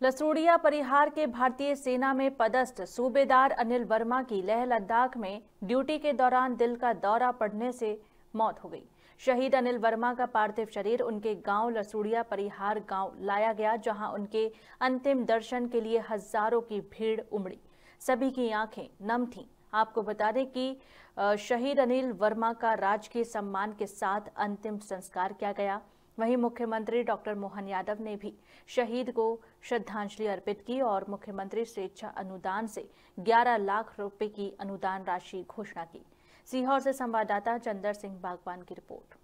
लसरूड़िया परिहार के भारतीय सेना में पदस्थ सूबेदार अनिल वर्मा की लेह लद्दाख में ड्यूटी के दौरान दिल का दौरा पड़ने से मौत हो गई। शहीद अनिल वर्मा का पार्थिव शरीर उनके गाँव लसूड़िया परिहार गाँव लाया गया, जहाँ उनके अंतिम दर्शन के लिए हज़ारों की भीड़ उमड़ी। सभी की आँखें नम थीं। आपको बता दें कि शहीद अनिल वर्मा का राजकीय सम्मान के साथ अंतिम संस्कार किया गया। वहीं मुख्यमंत्री डॉक्टर मोहन यादव ने भी शहीद को श्रद्धांजलि अर्पित की और मुख्यमंत्री स्वेच्छा अनुदान से 11 लाख रुपए की अनुदान राशि घोषणा की। सीहोर से संवाददाता चंदर सिंह बागवान की रिपोर्ट।